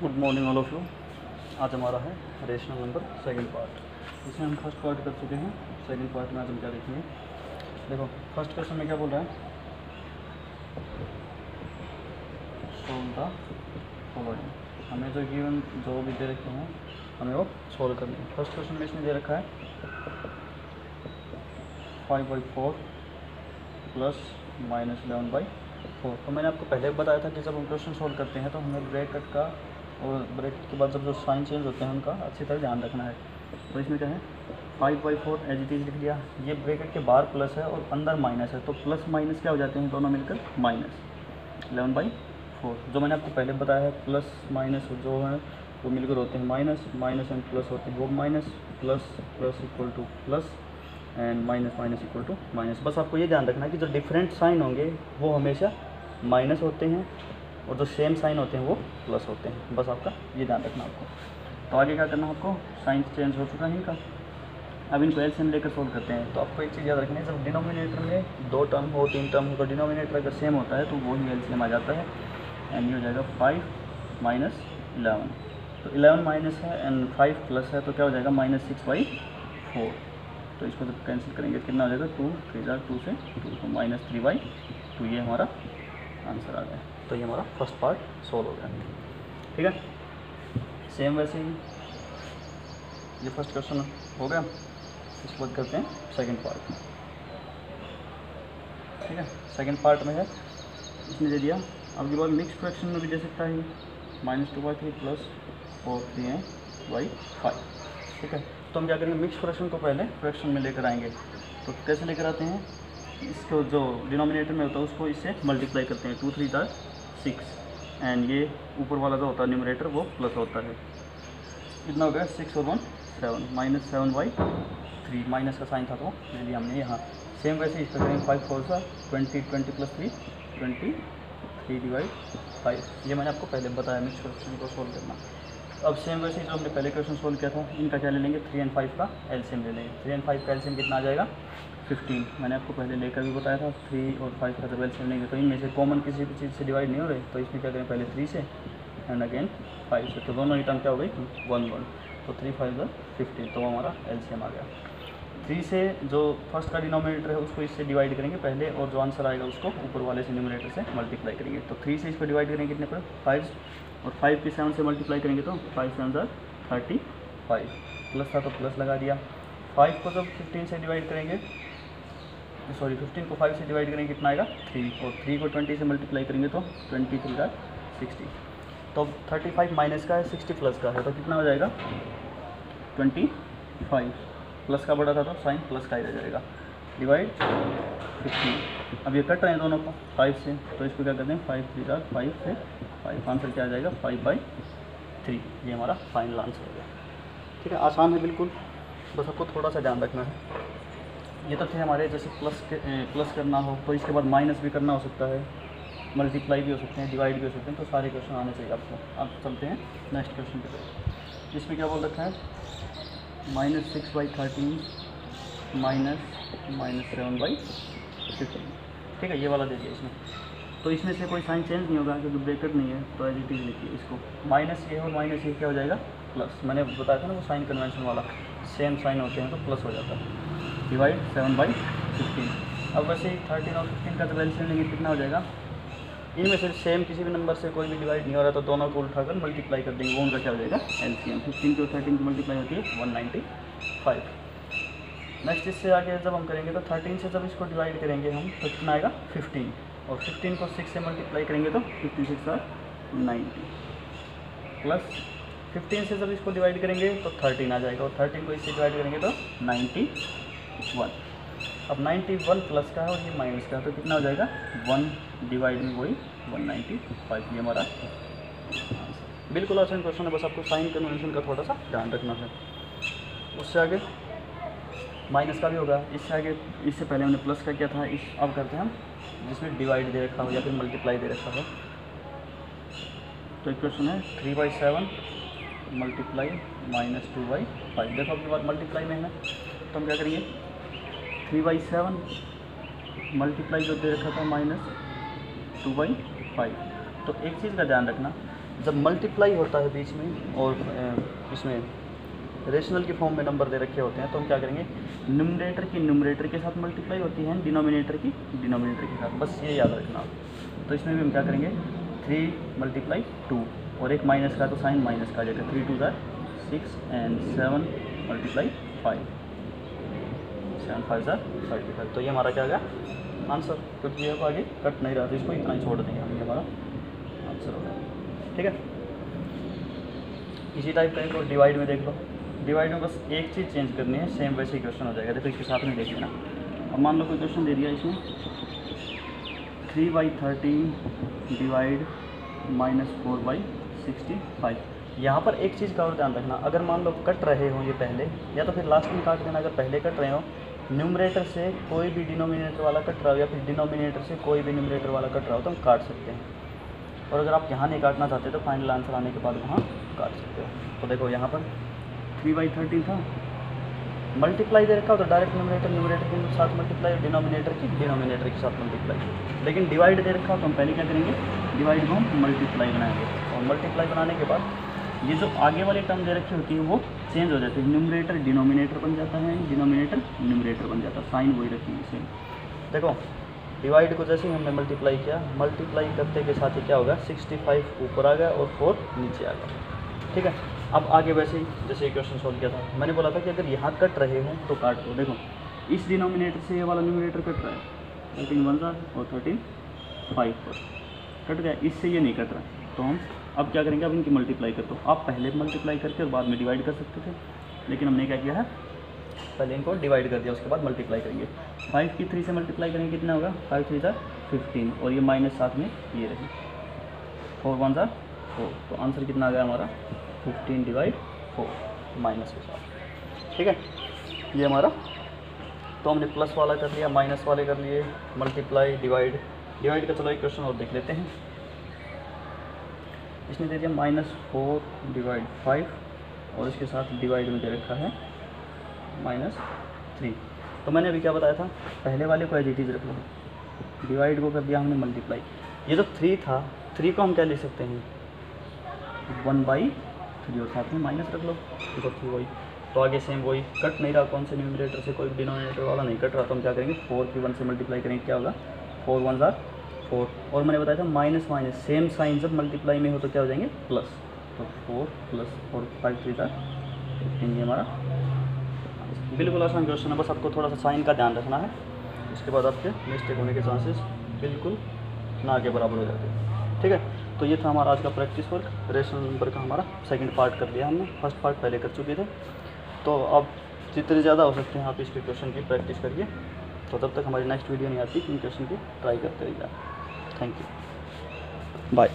Good morning all of you आज हमारा है रेशनल नंबर सेकंड पार्ट इसमें हम फ़र्स्ट पार्ट कर चुके हैं। सेकंड पार्ट में आज हम क्या देखेंगे? देखो फ़र्स्ट क्वेश्चन में क्या बोल रहा है? सोल्व द फॉलोइंग हमें जो गिवन जो भी दे रखे हैं, हमें वो सोल्व करनी है। फ़र्स्ट क्वेश्चन में इसमें दे रखा है five by four plus minus eleven by four तो मैंने आपको पहले बताया था कि जब हम क्वेश्चन सोल्व करते हैं तो हमें ब्रैकेट का और ब्रैकेट के बाद जब जो साइन चेंज होते हैं उनका, अच्छी तरह ध्यान रखना है। तो इसमें क्या है? Five by four as it is लिख दिया ये ब्रैकेट के बाहर प्लस है और अंदर माइनस है। तो प्लस माइनस क्या हो जाते हैं दोनों मिलकर? माइनस एलेवन बाई फोर जो मैंने आपको पहले बताया है प्लस माइनस जो है, वो मिलकर होते हैं माइनस माइनस एंड प्लस होते हैं। वो minus plus plus equal to plus and minus minus equal to minus बस आपको ये ध्यान रखना है कि जो डिफरेंट साइन होंगे, वो हमेशा माइनस होते हैं और जो सेम साइन होते हैं वो प्लस होते हैं। बस आपका ये ध्यान रखना आपको। तो आगे क्या करना आपको? साइन चेंज हो चुका है इनका। अब इनको एलसीएम लेकर सोल्व करते हैं। तो आपको एक चीज़ याद रखनी है, जब डिनोमिनेटर में दो टर्म हो, तीन टर्म हो तो डिनोमिनेटर अगर सेम होता है तो वो ही एलसीएम आ जाता है। एंड ये हो जाएगा फाइव माइनस इलेवन तो इलेवन माइनस है एंड फाइव प्लस है तो क्या हो जाएगा? माइनस सिक्स बाई फोर तो इसको जब कैंसिल करेंगे तो कितना हो जाएगा? टू थ्री जार टू से टू तो माइनस थ्री बाई टू ये हमारा आंसर आ गया। तो ये हमारा फ़र्स्ट पार्ट सोल्व हो गया। ठीक है? सेम वैसे ही। ये फ़र्स्ट क्वेश्चन हो गया। इसके बाद करते हैं सेकंड पार्ट ठीक है? सेकंड पार्ट में है। इसने दे दिया। अब के बाद मिक्स फ्रैक्शन में भी दे सकता है। Minus two by three plus four three है बाई फाइव ठीक है? तो हम क्या करेंगे? मिक्स फ्रैक्शन को पहले फ्रैक्शन में लेकर आएँगे। तो कैसे लेकर आते हैं? इसको जो डिनोमिनेटर में होता है, उसको इससे मल्टीप्लाई करते हैं। टू थ्री जार सिक्स एंड ये ऊपर वाला जो होता है न्यूमरेटर वो प्लस होता है। कितना हो गया? सिक्स और one seven minus seven by three minus का साइन था तो ले लिया हमने यहाँ। सेम वैसे इस पर करेंगे फाइव फोर सा twenty twenty plus three twenty three divide five ये मैंने आपको पहले बताया मिक्स क्वेश्चन को सोल्व करना। अब सेम वैसे जो हमने पहले क्वेश्चन सोल्व किया था, इनका क्या ले लेंगे? थ्री एंड फाइव का एलसीएम ले लेंगे। थ्री एंड फाइव का एलसीएम कितना आ जाएगा? फिफ्टीन मैंने आपको पहले लेकर भी बताया था थ्री और फाइव का जब एलसीएम लेंगे। तो इनमें से कॉमन किसी भी चीज़ से डिवाइड नहीं हो रहे तो इसमें क्या करें, पहले थ्री से एंड अगेन फाइव से। तो दोनों ही टर्म क्या हो गई? वन वन तो थ्री फाइव ज़र फिफ्टीन तो हमारा एलसीएम आ गया। थ्री से जो फ़र्स्ट का डिनोमिनेटर है, उसको इससे डिवाइड करेंगे पहले, और जो आंसर आएगा उसको ऊपर वाले से न्यूमिनेटर से मल्टीप्लाई करेंगे। तो थ्री से इसको डिवाइड करेंगे कितने पर? फाइव और फाइव की सेवन से मल्टीप्लाई करेंगे तो फाइव सेवन ज़र थर्टी फाइव प्लस था तो प्लस लगा दिया। फाइव को जब फिफ्टीन से डिवाइड करेंगे सॉरी फिफ्टीन को फाइव से डिवाइड करेंगे, कितना आएगा? थ्री और थ्री को ट्वेंटी से मल्टीप्लाई करेंगे तो ट्वेंटी थ्री का सिक्सटी तो थर्टी फाइव माइनस का है सिक्सटी प्लस का है तो कितना हो जाएगा? ट्वेंटी फाइव प्लस का बड़ा था तो साइन प्लस का ही रह जाएगा. डिवाइड फिफ्टीन अब ये कट रहे हैं दोनों को फाइव से तो इसको क्या करते हैं? फाइव थ्री जार फाइव से फाइव आंसर क्या आ जाएगा? फाइव बाई थ्री ये हमारा फाइनल आंसर हो गया. ठीक है, आसान है बिल्कुल. बस आपको थोड़ा सा ध्यान रखना है. ये तो थे हमारे, जैसे प्लस प्लस करना हो तो इसके बाद माइनस भी करना हो सकता है। मल्टीप्लाई भी हो सकते हैं डिवाइड भी हो सकते हैं तो सारे क्वेश्चन आने चाहिए आपको। आप चलते हैं नेक्स्ट क्वेश्चन की तरफ़ इसमें क्या बोल रखा है? Minus six by thirteen minus minus seven by fifteen ठीक है, ये वाला दे दिया इसमें। तो इसमें से कोई साइन चेंज नहीं होगा, क्योंकि ब्रेकेट नहीं है तो एज इट इज़ लिखिए इसको। माइनस ए और माइनस ए क्या हो जाएगा? प्लस मैंने बताया था ना वो साइन कन्वेंशन वाला। सेम साइन होते हैं तो प्लस हो जाता है। डिवाइड सेवन बाई फिफ्टीन अब वैसे ही थर्टीन और फिफ्टीन का एलसीएम लेंगे कितना हो जाएगा? इनमें से सेम किसी भी नंबर से कोई भी डिवाइड नहीं हो रहा तो दोनों को उठाकर मल्टीप्लाई कर देंगे। वो उनका क्या हो जाएगा? एलसीएम फिफ्टीन की और थर्टीन की मल्टीप्लाई होती है वन नाइन्टी फाइव नेक्स्ट इससे आगे जब हम करेंगे तो थर्टीन से जब इसको डिवाइड करेंगे हम तो कितना आएगा? फिफ्टीन और फिफ्टीन को सिक्स से मल्टीप्लाई करेंगे तो fifty six are ninety plus fifteen से जब इसको डिवाइड करेंगे तो थर्टीन आ जाएगा। और थर्टीन को इससे डिवाइड करेंगे तो नाइन्टी वन अब नाइन्टी वन प्लस का है और ये माइनस का है तो कितना हो जाएगा? वन डिवाइड में वही वन नाइन्टी फाइव ये हमारा बिल्कुल आसान क्वेश्चन है, बस आपको साइन कन्वेंशन का थोड़ा सा ध्यान रखना है। उससे आगे माइनस का भी होगा। इससे आगे, इससे पहले हमने प्लस का किया था। इस, अब करते हैं हम जिसमें डिवाइड दे रखा हो या फिर मल्टीप्लाई दे रखा हो। तो एक क्वेश्चन है three by seven multiply minus two by five देखो आपके बाद मल्टीप्लाई में है तो हम क्या करेंगे? थ्री बाई सेवन मल्टीप्लाई जो दे रखा था माइनस टू बाई फाइव। तो एक चीज़ का ध्यान रखना, जब मल्टीप्लाई होता है बीच में और इसमें रेशनल के फॉर्म में नंबर दे रखे होते हैं तो हम क्या करेंगे? न्यूमरेटर की न्यूमरेटर के साथ मल्टीप्लाई होती है, डिनोमिनेटर की डिनोमिनेटर के साथ। बस ये याद रखना। तो इसमें भी हम क्या करेंगे? थ्री मल्टीप्लाई टू और एक माइनस का तो साइन माइनस का आ जाएगा। Three two tsar six and seven multiply five. Seven five tsar thirty five तो ये हमारा क्या गया? आंसर क्योंकि ये आगे. कट नहीं रहा तो इसको. इतना ही छोड़ देंगे हम ये हमारा. आंसर होगा ठीक है? इसी टाइप का एक और डिवाइड में देख लो. डिवाइड में बस एक चीज़ चेंज करनी है. सेम वैसे ही क्वेश्चन हो जाएगा. देखो इसके साथ में देख लेना अब मान लो कोई क्वेश्चन दे दिया इसमें three by thirteen divide minus four by sixty five यहाँ पर एक चीज़ का और ध्यान रखना. अगर मान लो कट रहे हो ये पहले, या तो फिर लास्ट में काट देना. अगर पहले कट रहे हो न्यूमरेटर से कोई भी डिनोमिनेटर वाला कट रहा हो या फिर डिनोमिनेटर से कोई भी न्यूमरेटर वाला कट रहा हो तो हम काट सकते हैं। और अगर आप यहाँ नहीं काटना चाहते तो फाइनल आंसर आने के बाद वहाँ काट सकते हो। तो देखो यहाँ पर थ्री बाई थर्टीन था। मल्टीप्लाई दे रखा हो तो डायरेक्ट न्यूमरेटर न्यूमरेटर के साथ मल्टीप्लाई डिनोमिनेटर की डिनोमिनेटर के साथ मल्टीप्लाई लेकिन डिवाइड दे रखा हो तो हम पहले क्या करेंगे? डिवाइड को हम मल्टीप्लाई बनाएँगे। और मल्टीप्लाई बनाने के बाद ये जो आगे वाली टर्म दे रखी होती है, वो चेंज हो जाती है। न्यूमरेटर डिनोमिनेटर बन जाता है डिनोमिनेटर न्यूमरेटर बन जाता है। साइन वही रखेंगे सेम देखो डिवाइड को जैसे ही हमने मल्टीप्लाई किया मल्टीप्लाई करते के साथ ही क्या होगा? 65 ऊपर आ गया और 4 नीचे आ गया। ठीक है? अब आगे वैसे ही, जैसे क्वेश्चन सॉल्व किया था। मैंने बोला था कि अगर यहाँ कट रहे हों तो काट दो। देखो, इस डिनोमिनेटर से ये वाला न्यूमिनेटर कट रहा है। थर्टीन वन और थर्टीन फाइव कट गया, इससे ये नहीं कट रहा। तो हम अब क्या करेंगे, अब इनकी मल्टीप्लाई कर दो। आप पहले मल्टीप्लाई करके और बाद में डिवाइड कर सकते थे। लेकिन हमने क्या किया है? पहले इनको डिवाइड कर दिया, उसके बाद मल्टीप्लाई करेंगे। फाइव की थ्री से मल्टीप्लाई करेंगे, कितना होगा? फाइव थ्री ज़ार फिफ्टीन और ये माइनस साथ में ये रही। फोर वन ज़ार फोर तो आंसर कितना आ गया हमारा? फिफ्टीन डिवाइड फोर माइनस के साथ ठीक है? ये हमारा। तो हमने प्लस वाला कर लिया माइनस वाले कर लिए। मल्टीप्लाई डिवाइड डिवाइड का चलो एक क्वेश्चन और देख लेते हैं। इसने दे दिया माइनस फोर डिवाइड फाइव और इसके साथ डिवाइड में दे रखा है माइनस थ्री तो मैंने अभी क्या बताया था? पहले वाले को एज रख लो डिवाइड को कर दिया हमने मल्टीप्लाई ये जो थ्री था थ्री को हम क्या ले सकते हैं? वन बाई थ्री और साथ में माइनस रख लो। तो थ्री वही। तो आगे सेम वही। कट नहीं रहा कौन से न्यूमिनेटर से, कोई डिनोमिनेटर वाला नहीं। कट रहा तो हम क्या करेंगे? फोर की वन से मल्टीप्लाई करेंगे। क्या होगा? फोर वन ज़ार फोर। और मैंने बताया था माइनस माइनस सेम साइन जब मल्टीप्लाई में हो तो क्या हो जाएँगे? प्लस तो four plus four five three था फिफ्टीन ये हमारा। बिल्कुल आसान क्वेश्चन है, बस आपको थोड़ा सा साइन का ध्यान रखना है। उसके बाद आपके मिस्टेक होने के चांसेस बिल्कुल ना के बराबर हो जाते हैं। ठीक है? तो ये था हमारा आज का प्रैक्टिस वर्क रेशनल नंबर का हमारा सेकंड पार्ट कर लिया हमने। फ़र्स्ट पार्ट पहले कर चुके थे। तो अब जितने ज़्यादा हो सकते हैं आप इसके क्वेश्चन की प्रैक्टिस करिए। तो तब तक हमारी नेक्स्ट वीडियो नहीं आती। इन क्वेश्चन की ट्राई करते रहिए thank you. Bye.